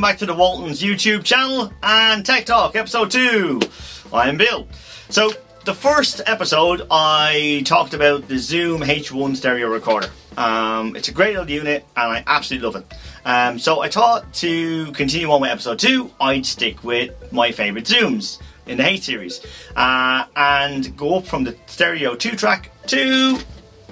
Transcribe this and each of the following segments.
welcome back to the Waltons YouTube channel and Tech Talk episode 2. I'm Bill. So, the first episode I talked about the Zoom H1 stereo recorder. Um, it's a great little unit and I absolutely love it. Um, so, I thought to continue on with episode 2, I'd stick with my favourite Zooms in the H series uh, and go up from the stereo 2 track to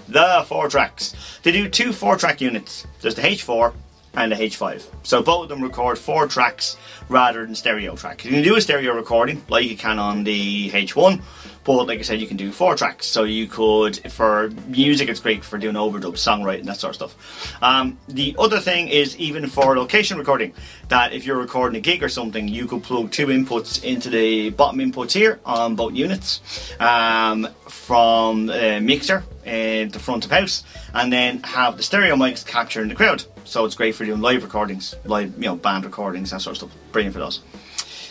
the 4 tracks. They do two 4 track units. There's the H4 and a H5. So both of them record four tracks rather than stereo tracks. You can do a stereo recording like you can on the H1, but like I said, you can do four tracks. So you could, for music, it's great for doing overdub, songwriting, that sort of stuff. Um, the other thing is even for location recording, that if you're recording a gig or something, you could plug two inputs into the bottom inputs here on both units um, from a mixer in the front of house, and then have the stereo mics capturing the crowd. So it's great for doing live recordings, live you know band recordings, that sort of stuff. Brilliant for those.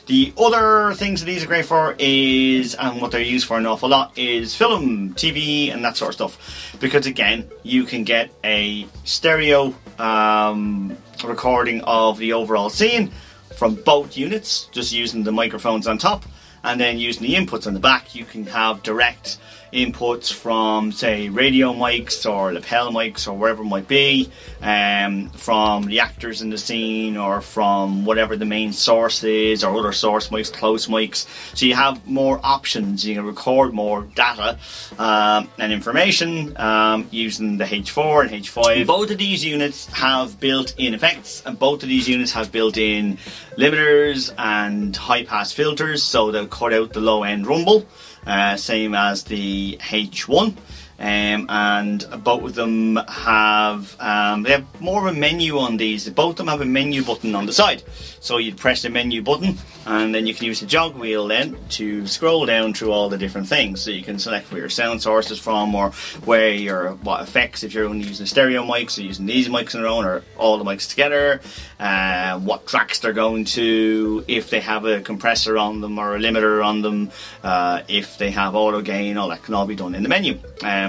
The other things that these are great for is, and what they're used for an awful lot, is film, TV, and that sort of stuff. Because again, you can get a stereo um, recording of the overall scene from both units, just using the microphones on top, and then using the inputs on the back, you can have direct inputs from, say, radio mics or lapel mics or wherever it might be, um, from the actors in the scene or from whatever the main source is or other source mics, close mics. So you have more options. You can record more data um, and information um, using the H4 and H5. Both of these units have built-in effects, and both of these units have built-in limiters and high-pass filters, so they'll cut out the low-end rumble. Uh, same as the H1. Um, and both of them have um, they have more of a menu on these. Both of them have a menu button on the side, so you'd press the menu button, and then you can use the jog wheel then to scroll down through all the different things. So you can select where your sound source is from, or where your what effects if you're only using stereo mics, or using these mics on their own, or all the mics together. Uh, what tracks they're going to, if they have a compressor on them or a limiter on them, uh, if they have auto gain, all that can all be done in the menu. Um,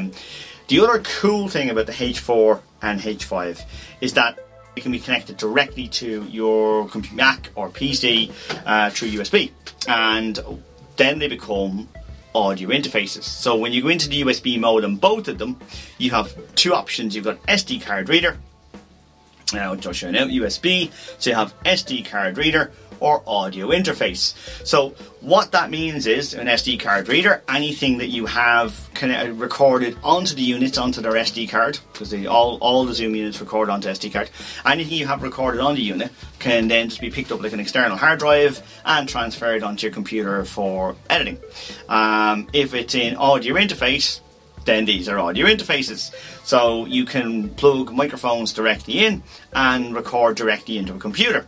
the other cool thing about the H4 and H5 is that it can be connected directly to your Mac or PC uh, through USB, and then they become audio interfaces. So when you go into the USB mode on both of them, you have two options. You've got SD card reader. Now, just showing out USB. So you have SD card reader or audio interface. So what that means is an SD card reader, anything that you have connected, recorded onto the units onto their SD card, because all, all the Zoom units record onto SD card, anything you have recorded on the unit can then just be picked up like an external hard drive and transferred onto your computer for editing. Um, if it's in audio interface, then these are audio interfaces. So you can plug microphones directly in and record directly into a computer.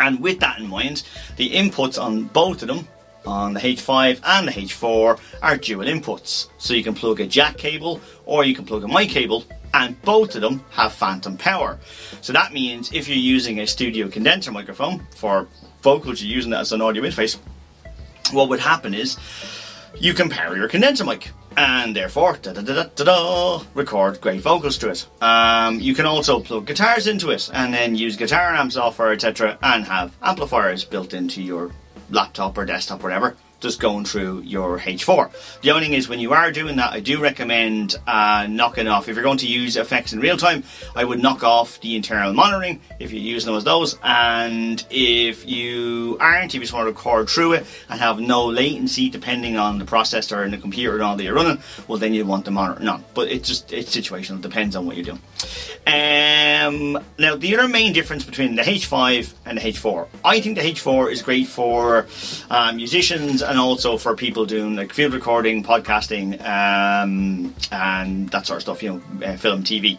And with that in mind, the inputs on both of them, on the H5 and the H4, are dual inputs. So you can plug a jack cable or you can plug a mic cable, and both of them have phantom power. So that means if you're using a studio condenser microphone for vocals, you're using that as an audio interface, what would happen is you can power your condenser mic and therefore da, da, da, record great vocals to it. Um, you can also plug guitars into it and then use guitar amp software, etc., and have amplifiers built into your laptop or desktop, or whatever just going through your H4. The only thing is when you are doing that, I do recommend uh, knocking off. If you're going to use effects in real time, I would knock off the internal monitoring if you're using as those. And if you aren't, if you just want to record through it and have no latency depending on the processor and the computer and all that you're running, well then you want the monitor on. But it's just it's situational, it depends on what you're doing. Um, now the other main difference between the H5 and the H4, I think the H4 is great for uh, musicians and also for people doing like field recording, podcasting, um, and that sort of stuff, you know, uh, film, TV.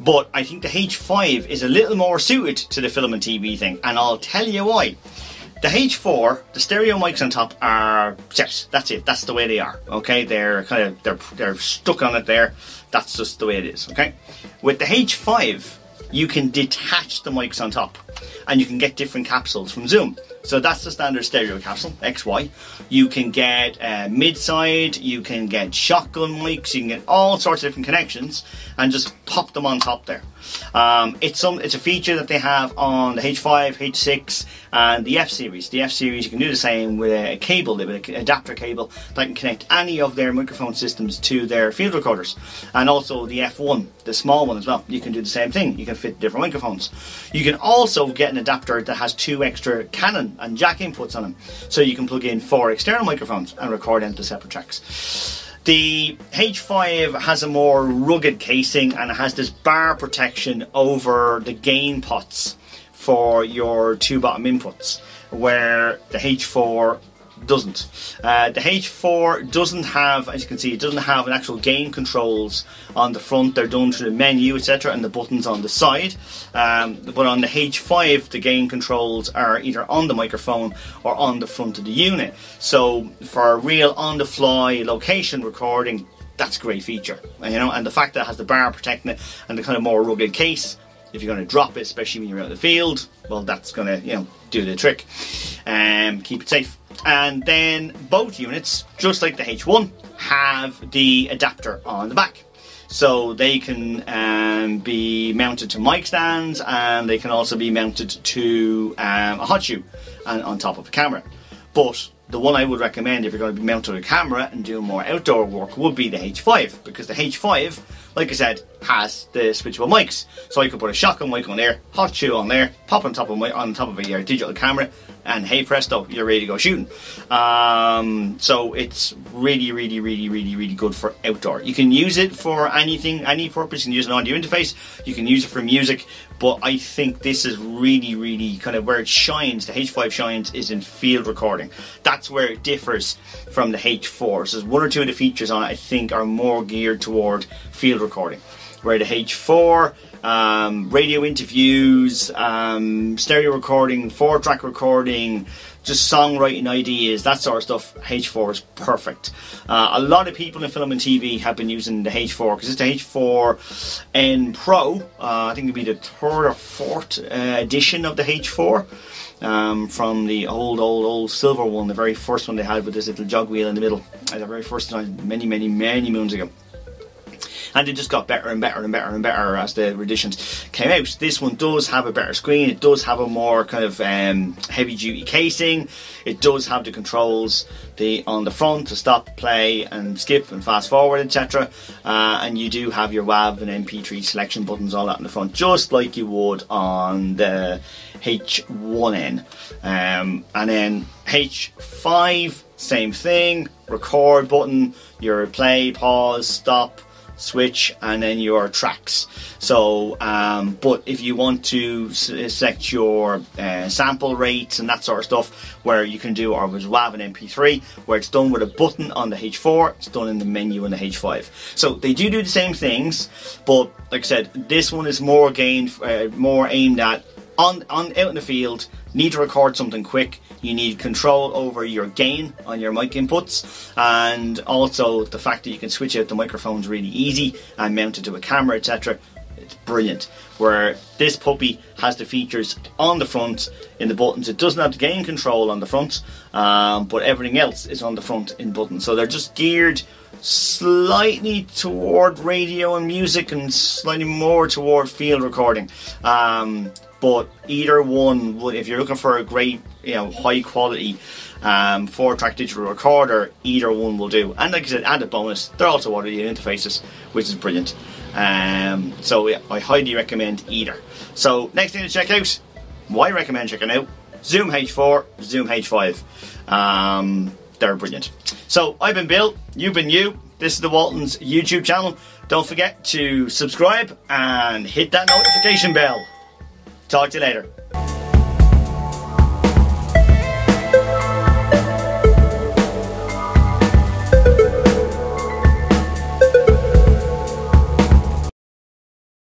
But I think the H5 is a little more suited to the film and TV thing, and I'll tell you why. The H4, the stereo mics on top are set. That's it. That's the way they are. Okay, they're kind of they're they're stuck on it there. That's just the way it is. Okay, with the H5, you can detach the mics on top. And you can get different capsules from Zoom. So that's the standard stereo capsule, XY. You can get uh, mid-side, you can get shotgun mics, you can get all sorts of different connections and just pop them on top there. Um, it's some it's a feature that they have on the H5, H6 and the F series. The F series you can do the same with a cable, with an adapter cable that can connect any of their microphone systems to their field recorders. And also the F1, the small one as well. You can do the same thing. You can fit different microphones. You can also get an adapter that has two extra Cannon and jack inputs on them. So you can plug in four external microphones and record into separate tracks. The H5 has a more rugged casing and it has this bar protection over the gain pots for your two bottom inputs, where the H4 doesn't. Uh, the H4 doesn't have, as you can see, it doesn't have an actual gain controls on the front. They're done through the menu, etc., and the buttons on the side. Um, but on the H5, the gain controls are either on the microphone or on the front of the unit. So for a real on-the-fly location recording, that's a great feature. You know, and the fact that it has the bar protecting it and the kind of more rugged case if you're going to drop it, especially when you're out in the field, well, that's going to you know do the trick and um, keep it safe. And then both units, just like the H1, have the adapter on the back. So they can um, be mounted to mic stands and they can also be mounted to um, a hot shoe and on top of a camera. But the one I would recommend if you're going to be mounted to a camera and doing more outdoor work would be the H5 because the H5 like I said, has the switchable mics. So you can put a shotgun mic on there, hot shoe on there, pop on top of my, on top of your digital camera, and hey presto, you're ready to go shooting. Um, so it's really, really, really, really, really good for outdoor. You can use it for anything, any purpose. You can use an audio interface. You can use it for music. But I think this is really, really kind of where it shines. The H5 shines is in field recording. That's where it differs from the H4. So one or two of the features on it I think are more geared toward field recording. Where the H4 um, radio interviews, um, stereo recording, four track recording, just songwriting ideas, that sort of stuff. H4 is perfect. Uh, a lot of people in film and TV have been using the H4 because it's the H4N Pro. Uh, I think it'll be the third or fourth uh, edition of the H4. Um, from the old, old, old silver one, the very first one they had with this little jog wheel in the middle, uh, the very first time, many, many, many moons ago and it just got better and better and better and better as the editions came out. This one does have a better screen. It does have a more kind of um, heavy duty casing. It does have the controls the on the front to stop, play, and skip and fast forward, etc. Uh, and you do have your WAV and MP3 selection buttons all out in the front, just like you would on the H1N. Um, and then H5, same thing. Record button, your play, pause, stop switch and then your tracks. So um, but if you want to select your uh, sample rates and that sort of stuff where you can do or with WAV and MP3 where it's done with a button on the H4 it's done in the menu in the H5 so they do do the same things but like I said this one is more gained uh, more aimed at on, on out in the field need to record something quick. You need control over your gain on your mic inputs and also the fact that you can switch out the microphones really easy and mount it to a camera etc it's brilliant. Where this puppy has the features on the front in the buttons. It doesn't have the gain control on the front um, but everything else is on the front in buttons. So they're just geared slightly toward radio and music and slightly more toward field recording. Um, but either one if you're looking for a great, you know, high quality um, four track digital recorder, either one will do. And like I said, added bonus, they're also audio interfaces, which is brilliant. Um, so yeah, I highly recommend either. So next thing to check out, why recommend checking out Zoom H4, Zoom H5. Um, they're brilliant. So I've been Bill, you've been you. This is the Waltons YouTube channel. Don't forget to subscribe and hit that notification bell. Talk to you later.